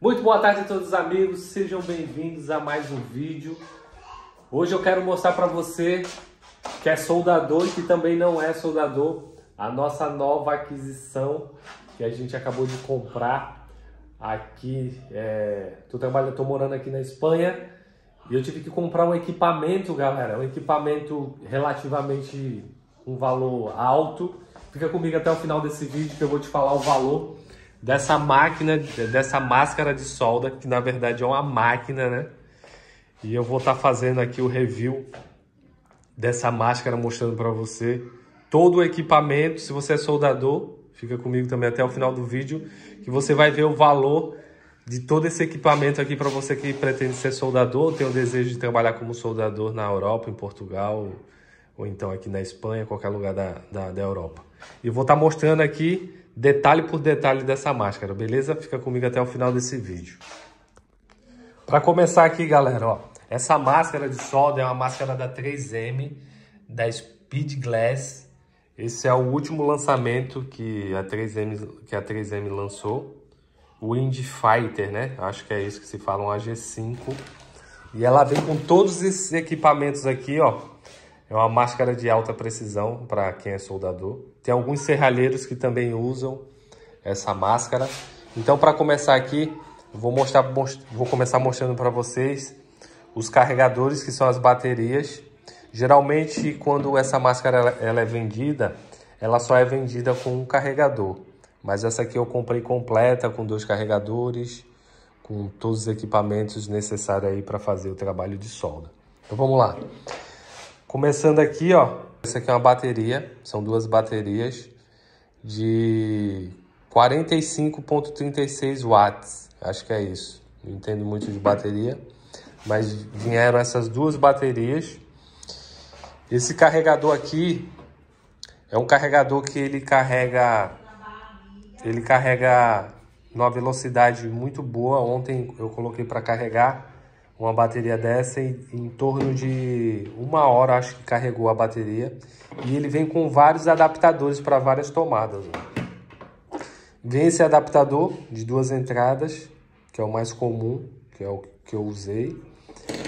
Muito boa tarde a todos os amigos, sejam bem-vindos a mais um vídeo. Hoje eu quero mostrar para você que é soldador e que também não é soldador, a nossa nova aquisição que a gente acabou de comprar aqui. É... Tô trabalhando, tô morando aqui na Espanha e eu tive que comprar um equipamento, galera, um equipamento relativamente um valor alto. Fica comigo até o final desse vídeo que eu vou te falar o valor dessa máquina, dessa máscara de solda, que na verdade é uma máquina, né? E eu vou estar tá fazendo aqui o review dessa máscara, mostrando para você todo o equipamento. Se você é soldador, fica comigo também até o final do vídeo, que você vai ver o valor de todo esse equipamento aqui para você que pretende ser soldador, tem o desejo de trabalhar como soldador na Europa, em Portugal, ou então aqui na Espanha, qualquer lugar da, da, da Europa. E vou estar tá mostrando aqui detalhe por detalhe dessa máscara, beleza? Fica comigo até o final desse vídeo. Para começar aqui, galera, ó, essa máscara de solda é uma máscara da 3M, da Speed Glass. Esse é o último lançamento que a 3M, que a 3M lançou. Wind Fighter, né? Acho que é isso que se fala, um AG5. E ela vem com todos esses equipamentos aqui, ó. É uma máscara de alta precisão para quem é soldador. Tem alguns serralheiros que também usam essa máscara. Então, para começar aqui, vou mostrar, vou começar mostrando para vocês os carregadores que são as baterias. Geralmente, quando essa máscara ela, é vendida, ela só é vendida com um carregador. Mas essa aqui eu comprei completa com dois carregadores, com todos os equipamentos necessários aí para fazer o trabalho de solda. Então vamos lá. Começando aqui, ó, essa aqui é uma bateria, são duas baterias de 45.36 watts, acho que é isso. Não entendo muito de bateria, mas vieram essas duas baterias. Esse carregador aqui é um carregador que ele carrega ele carrega numa velocidade muito boa. Ontem eu coloquei para carregar uma bateria dessa em, em torno de uma hora, acho que carregou a bateria. E ele vem com vários adaptadores para várias tomadas. Ó. Vem esse adaptador de duas entradas, que é o mais comum, que é o que eu usei.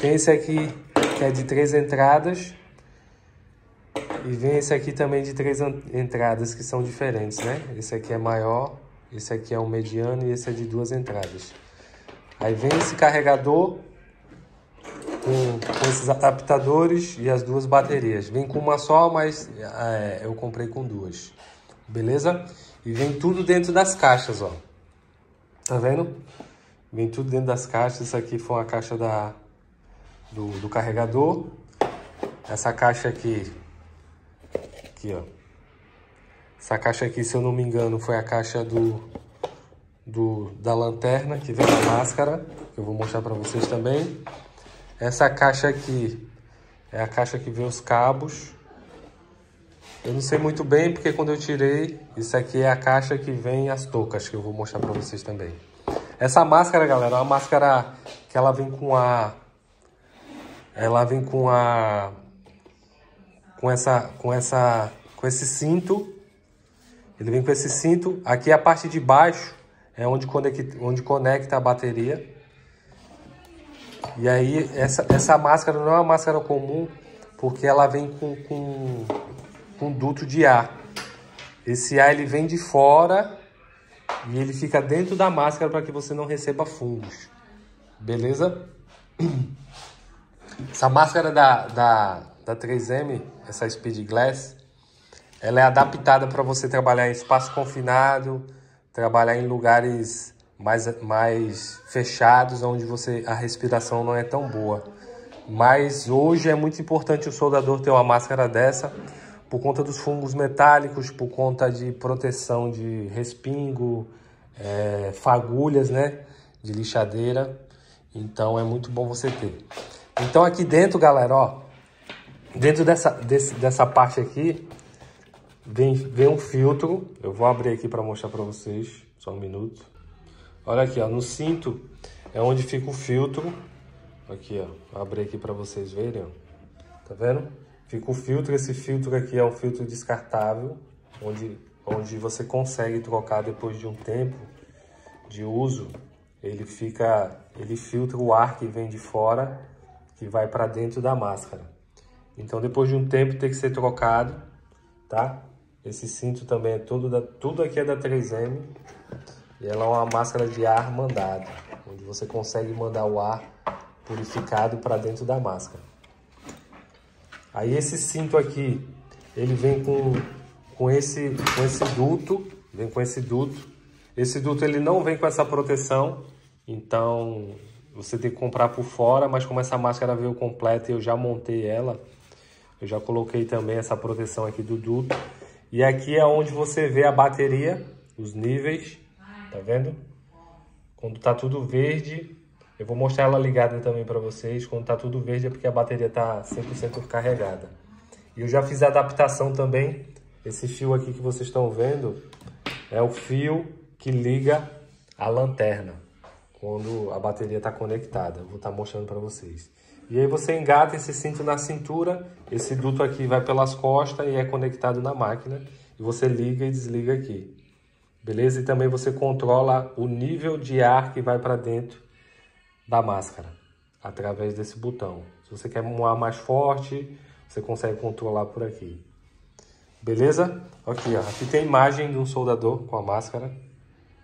Tem esse aqui que é de três entradas. E vem esse aqui também de três entradas que são diferentes, né? Esse aqui é maior, esse aqui é um mediano e esse é de duas entradas. Aí vem esse carregador com, com, esses adaptadores e as duas baterias. Vem com uma só, mas é, eu comprei com duas. Beleza? E vem tudo dentro das caixas, ó. Tá vendo? Vem tudo dentro das caixas. Isso aqui foi uma caixa da, do, do carregador. Essa caixa aqui, aqui, ó. Essa caixa aqui, se eu não me engano, foi a caixa do, do da lanterna que vem na máscara, que eu vou mostrar para vocês também. Essa caixa aqui é a caixa que vem os cabos. Eu não sei muito bem porque quando eu tirei, isso aqui é a caixa que vem as toucas, que eu vou mostrar para vocês também. Essa máscara, galera, é uma máscara que ela vem com a... Ela vem com a... Com essa... Com essa... Com esse cinto. Ele vem com esse cinto. Aqui a parte de baixo é onde conecta, onde conecta a bateria. E aí, essa, essa máscara não é uma máscara comum, porque ela vem com, com, com duto de ar. Esse ar ele vem de fora e ele fica dentro da máscara para que você não receba fungos. Beleza? Essa máscara da, da, da 3M, essa Speed Glass, ela é adaptada para você trabalhar em espaço confinado, trabalhar em lugares mais, mais fechados, onde você a respiração não é tão boa. Mas hoje é muito importante o soldador ter uma máscara dessa, por conta dos fungos metálicos, por conta de proteção de respingo, é, fagulhas, né, de lixadeira. Então é muito bom você ter. Então aqui dentro, galera, ó, dentro dessa, desse, dessa parte aqui, vem, vem um filtro. Eu vou abrir aqui para mostrar para vocês, só um minuto. Olha aqui, ó, no cinto é onde fica o filtro. Aqui, ó, vou abrir aqui para vocês verem, ó. Tá vendo? Fica o filtro, esse filtro aqui é um filtro descartável, onde, onde você consegue trocar depois de um tempo de uso. ele fica, ele filtra o ar que vem de fora, que vai para dentro da máscara. Então depois de um tempo tem que ser trocado, tá? Esse cinto também é todo da, tudo aqui é da 3M. E ela é uma máscara de ar mandado, onde você consegue mandar o ar purificado para dentro da máscara. Aí esse cinto aqui, ele vem com, com, esse, com esse duto, vem com esse duto. Esse duto ele não vem com essa proteção, então você tem que comprar por fora, mas como essa máscara veio completa e eu já montei ela, eu já coloquei também essa proteção aqui do duto. E aqui é onde você vê a bateria, os níveis, tá vendo? Quando tá tudo verde, eu vou mostrar ela ligada também para vocês. Quando tá tudo verde é porque a bateria tá 100% carregada. E eu já fiz a adaptação também. Esse fio aqui que vocês estão vendo é o fio que liga a lanterna quando a bateria está conectada. Vou estar tá mostrando para vocês. E aí você engata esse cinto na cintura, esse duto aqui vai pelas costas e é conectado na máquina. E você liga e desliga aqui. Beleza? E também você controla o nível de ar que vai para dentro da máscara, através desse botão. Se você quer um ar mais forte, você consegue controlar por aqui. Beleza? Aqui, ó. Aqui tem a imagem de um soldador com a máscara.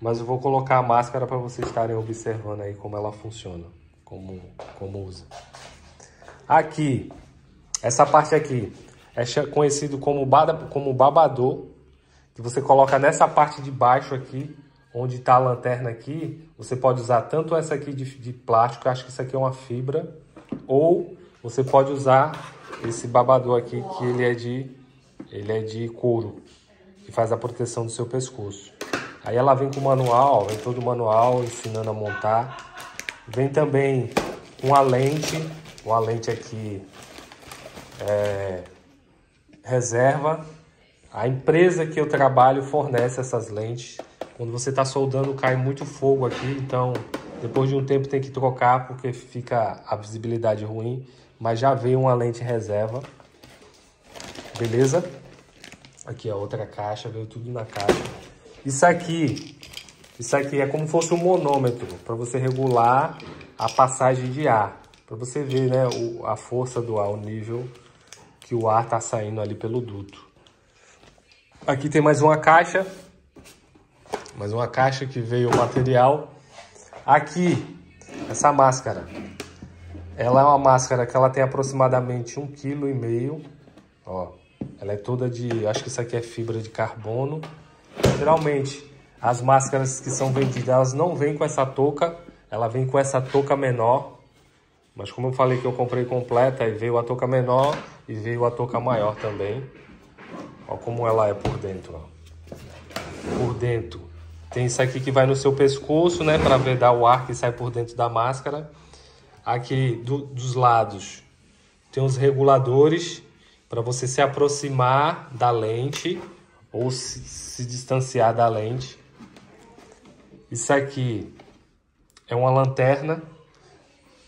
Mas eu vou colocar a máscara para vocês estarem observando aí como ela funciona, como, como usa. Aqui, essa parte aqui é conhecido como, como babador, que você coloca nessa parte de baixo aqui, onde está a lanterna aqui, você pode usar tanto essa aqui de, de plástico, acho que isso aqui é uma fibra, ou você pode usar esse babador aqui, que ele é de, ele é de couro, que faz a proteção do seu pescoço. Aí ela vem com o manual, vem todo o manual ensinando a montar. Vem também com a lente, uma lente aqui é, reserva. A empresa que eu trabalho fornece essas lentes. Quando você está soldando cai muito fogo aqui, então depois de um tempo tem que trocar porque fica a visibilidade ruim. Mas já veio uma lente reserva. Beleza? Aqui a outra caixa, veio tudo na caixa. Isso aqui, isso aqui é como se fosse um monômetro para você regular a passagem de ar. Para você ver né, o, a força do ar, o nível que o ar está saindo ali pelo duto. Aqui tem mais uma caixa. Mais uma caixa que veio o material. Aqui, essa máscara. Ela é uma máscara que ela tem aproximadamente um quilo e meio. Ó, ela é toda de, acho que isso aqui é fibra de carbono. Geralmente, as máscaras que são vendidas, elas não vêm com essa touca, ela vem com essa touca menor. Mas como eu falei que eu comprei completa, aí veio a touca menor e veio a touca maior também. Olha como ela é por dentro, ó. Por dentro. Tem isso aqui que vai no seu pescoço, né? Para vedar o ar que sai por dentro da máscara. Aqui do, dos lados tem os reguladores para você se aproximar da lente ou se, se distanciar da lente. Isso aqui é uma lanterna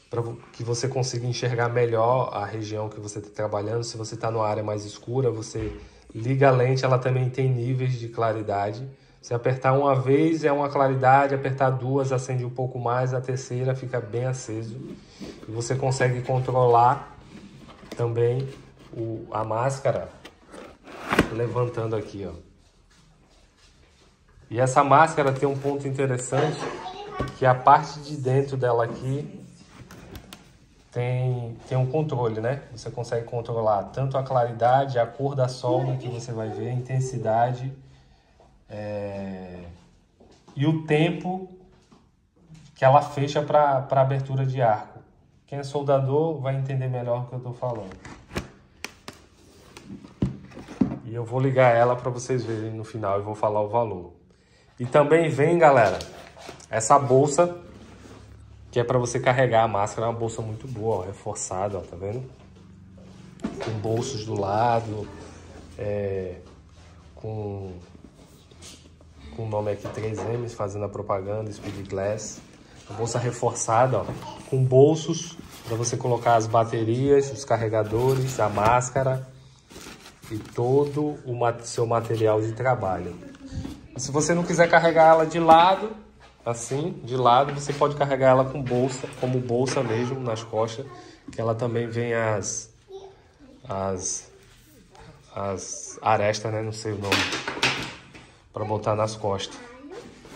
para que você consiga enxergar melhor a região que você está trabalhando. Se você está numa área mais escura, você liga a lente, ela também tem níveis de claridade. Se apertar uma vez é uma claridade, apertar duas acende um pouco mais, a terceira fica bem aceso. E você consegue controlar também o, a máscara levantando aqui, ó. E essa máscara tem um ponto interessante, que a parte de dentro dela aqui tem, tem um controle, né? Você consegue controlar tanto a claridade, a cor da solda que você vai ver, a intensidade é... e o tempo que ela fecha para abertura de arco. Quem é soldador vai entender melhor o que eu estou falando. E eu vou ligar ela para vocês verem no final e vou falar o valor. E também vem, galera, essa bolsa que é para você carregar a máscara. É uma bolsa muito boa, ó, reforçada, ó, tá vendo? Com bolsos do lado, é, com com o nome aqui 3M, fazendo a propaganda, Speed Glass. Bolsa reforçada, ó, com bolsos para você colocar as baterias, os carregadores, a máscara e todo o seu material de trabalho. Se você não quiser carregar ela de lado, assim, de lado. Você pode carregar ela com bolsa, como bolsa mesmo, nas costas. Que ela também vem as... As... As arestas, né? Não sei o nome. Pra botar nas costas.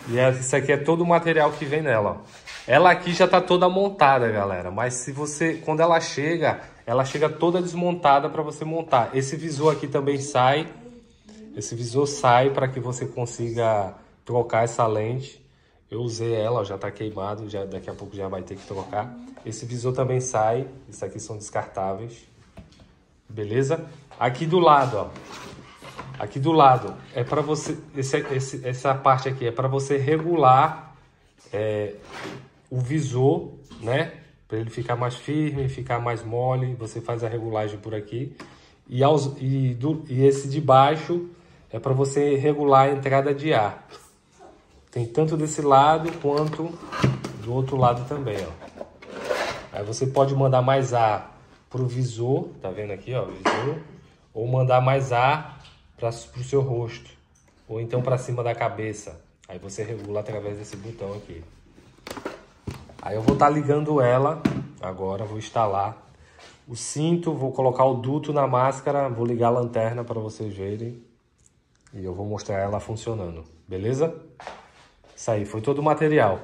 E isso aqui é todo o material que vem nela, ó. Ela aqui já tá toda montada, galera. Mas se você, quando ela chega, ela chega toda desmontada para você montar. Esse visor aqui também sai. Esse visor sai para que você consiga trocar essa lente. Eu usei ela, já tá queimado, já daqui a pouco já vai ter que trocar. Esse visor também sai. Isso aqui são descartáveis. Beleza? Aqui do lado, ó. Aqui do lado é para você esse, esse, essa parte aqui é para você regular é, o visor, né? Para ele ficar mais firme, ficar mais mole, você faz a regulagem por aqui. E, aos, e, do, e esse de baixo é para você regular a entrada de ar. Tem tanto desse lado quanto do outro lado também, ó. Aí você pode mandar mais ar pro visor, tá vendo aqui, ó, visor, ou mandar mais ar para o seu rosto, ou então para cima da cabeça. Aí você regula através desse botão aqui. Aí eu vou estar tá ligando ela agora, vou instalar o cinto, vou colocar o duto na máscara, vou ligar a lanterna para vocês verem e eu vou mostrar ela funcionando, beleza? Isso aí, foi todo o material.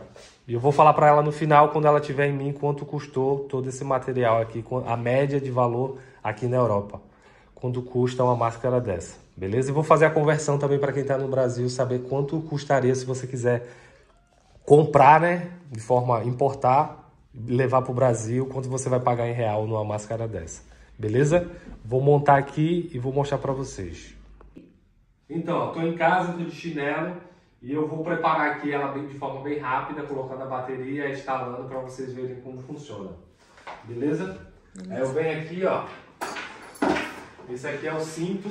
E eu vou falar para ela no final, quando ela tiver em mim, quanto custou todo esse material aqui, a média de valor aqui na Europa. Quanto custa uma máscara dessa, beleza? E vou fazer a conversão também para quem está no Brasil, saber quanto custaria se você quiser comprar, né, de forma importar, levar para o Brasil, quanto você vai pagar em real numa máscara dessa. Beleza? Vou montar aqui e vou mostrar para vocês. Então, estou em casa, estou de chinelo e eu vou preparar aqui ela bem, de forma bem rápida, colocando a bateria e instalando para vocês verem como funciona. Beleza? Beleza? Aí eu venho aqui, ó. Esse aqui é o cinto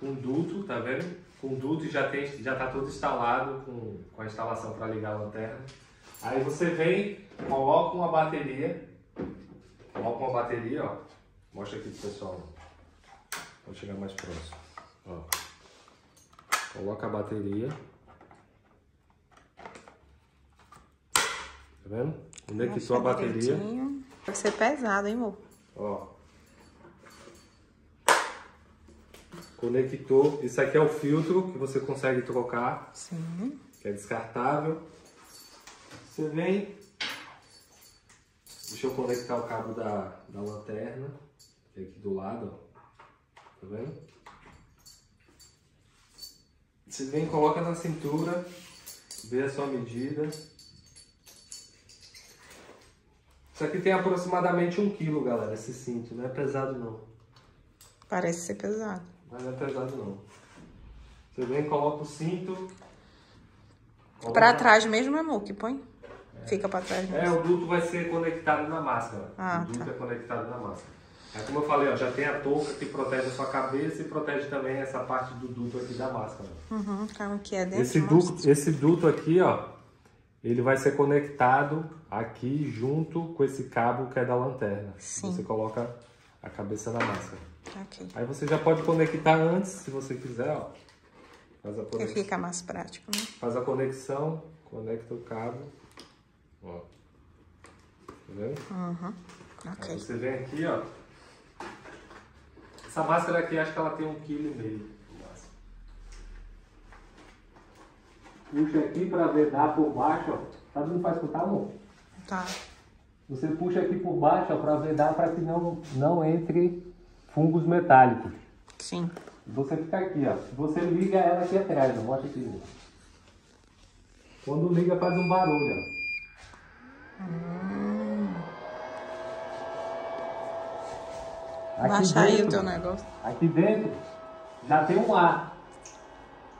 com duto, tá vendo? conduto já tem já está todo instalado com, com a instalação para ligar a lanterna. Aí você vem, coloca uma bateria, coloca uma bateria, ó. Mostra aqui pro pessoal. Vou chegar mais próximo. Ó. Coloca a bateria. Vendo? Onde é a bateria? Deve ser pesado, hein, amor? Ó. conector. Isso aqui é o filtro que você consegue trocar. Sim. Que é descartável. Você vem. Deixa eu conectar o cabo da, da lanterna. Que é aqui do lado, ó. Tá vendo? Você vem, coloca na cintura, vê a sua medida. Isso aqui tem aproximadamente um quilo, galera, esse cinto. Não é pesado, não. Parece ser pesado. Mas não é pesado não. Você vem, coloca o cinto. Coloca... Pra trás mesmo, amor, que põe? É. Fica pra trás mesmo. É, o duto vai ser conectado na máscara. Ah, o duto tá. é conectado na máscara. É como eu falei, ó, já tem a touca que protege a sua cabeça e protege também essa parte do duto aqui da máscara. Uhum, calma que é dentro. Esse duto, esse duto aqui, ó, ele vai ser conectado aqui junto com esse cabo que é da lanterna. Sim. Você coloca a cabeça na máscara. Okay. Aí você já pode conectar antes, se você quiser, ó. Faz a conexão. Que fica mais prático, né? Faz a conexão, conecta o cabo. Ó. Tá vendo? Uhum. Ok. Aí você vem aqui, ó. Essa máscara aqui, acho que ela tem um quilo e meio. Puxa aqui pra vedar por baixo, ó. Tá dando pra escutar, amor? Tá. Você puxa aqui por baixo, ó, pra vedar pra que não, não entre fungos metálicos. Sim. Você fica aqui, ó. Você liga ela aqui atrás, ó. Mostra aqui. Quando liga faz um barulho, ó. Hum. Baixa aí o teu negócio. Aqui dentro já tem um ar.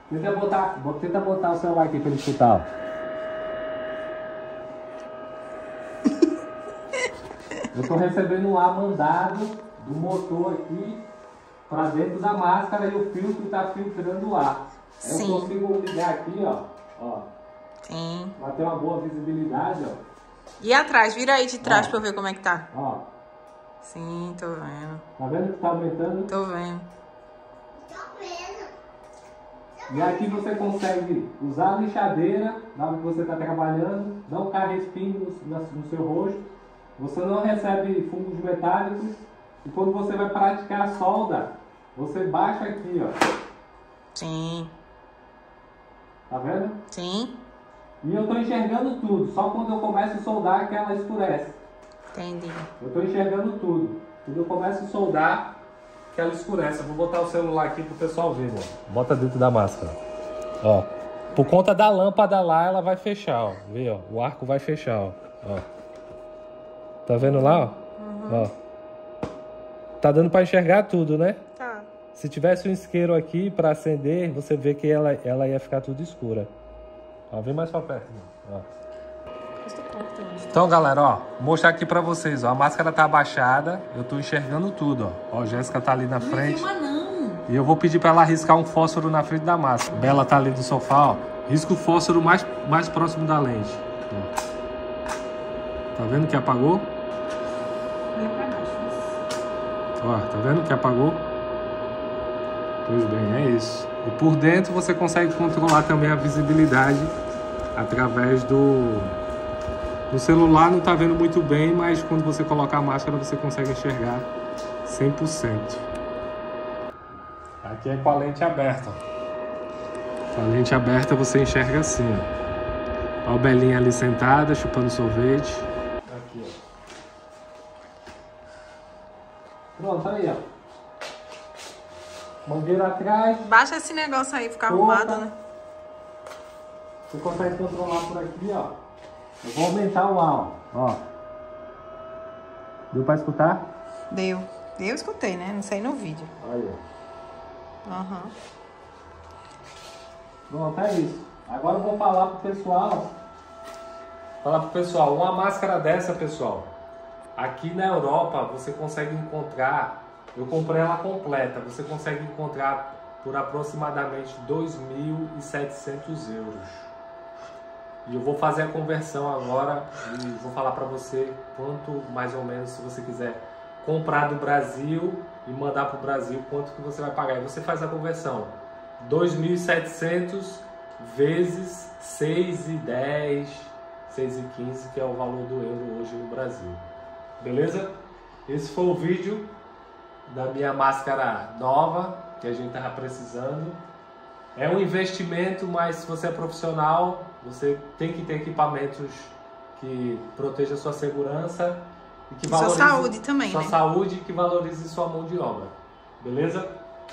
Tenta botar, tenta botar o celular aqui para ele escutar. Eu estou recebendo um ar mandado do motor aqui para dentro da máscara e o filtro está filtrando o ar. Sim. Eu consigo ligar aqui, ó. ó Sim. Para ter uma boa visibilidade, ó. E atrás? Vira aí de trás para eu ver como é que tá. Ó. Sim, tô vendo. Tá vendo que tá aumentando? Tô vendo. Tô vendo. E aqui você consegue usar a lixadeira na hora que você está trabalhando, não cai respingo no, no seu rosto, você não recebe fungos metálicos e quando você vai praticar a solda, você baixa aqui, ó. Sim. Tá vendo? Sim. E eu tô enxergando tudo, só quando eu começo a soldar que ela escurece. Entendi. Eu tô enxergando tudo. Quando eu começo a soldar, que ela escurece. Eu vou botar o celular aqui pro pessoal ver, ó. Bota dentro da máscara. Ó. Por conta da lâmpada lá, ela vai fechar, ó. Vê, ó. O arco vai fechar, ó. ó. Tá vendo lá, ó? Uhum. Ó. Tá dando para enxergar tudo, né? Tá. Se tivesse um isqueiro aqui para acender, você vê que ela, ela ia ficar tudo escura. Ó, vem mais pra perto. Ó. Então, galera, ó, vou mostrar aqui pra vocês, ó. A máscara tá abaixada, eu tô enxergando tudo, ó. Ó, a Jéssica tá ali na frente. Não não. E eu vou pedir pra ela riscar um fósforo na frente da máscara. Bela tá ali do sofá, ó. Risca o fósforo mais, mais próximo da lente. Ó. Tá vendo que apagou? Ó, tá vendo que apagou? Pois bem, é isso. E por dentro você consegue controlar também a visibilidade através do... No celular não tá vendo muito bem, mas quando você colocar a máscara você consegue enxergar 100%. Aqui é com a lente aberta. Com a lente aberta você enxerga assim, ó. Ó a Belinha ali sentada, chupando sorvete. Pronto, aí, ó. Mangueira atrás. Baixa esse negócio aí, ficar arrumado, né? Você consegue controlar por aqui, ó. Eu vou aumentar o ar, ó. Deu pra escutar? Deu. Eu escutei, né? Não sei no vídeo. Aí, ó. Aham. Uhum. Pronto, é isso. Agora eu vou falar pro pessoal. Falar pro pessoal, uma máscara dessa, pessoal, Aqui na Europa você consegue encontrar, eu comprei ela completa, você consegue encontrar por aproximadamente 2.700 euros. E eu vou fazer a conversão agora e vou falar para você quanto mais ou menos se você quiser comprar do Brasil e mandar para o Brasil, quanto que você vai pagar. E você faz a conversão. 2.700 vezes 6,10, 6,15, que é o valor do euro hoje no Brasil. Beleza? Esse foi o vídeo da minha máscara nova que a gente estava precisando. É um investimento, mas se você é profissional, você tem que ter equipamentos que protejam a sua segurança e que valorizem sua saúde também, sua né? saúde e que valorize sua mão de obra. Beleza?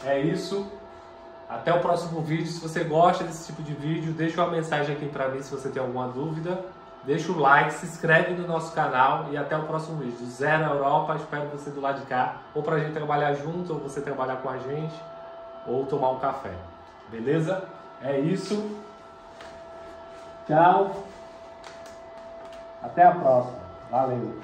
É isso. Até o próximo vídeo. Se você gosta desse tipo de vídeo, deixa uma mensagem aqui para mim se você tem alguma dúvida. Deixa o like, se inscreve no nosso canal e até o próximo vídeo. Zero Europa, espero você do lado de cá, ou pra gente trabalhar junto, ou você trabalhar com a gente, ou tomar um café. Beleza? É isso. Tchau. Até a próxima. Valeu.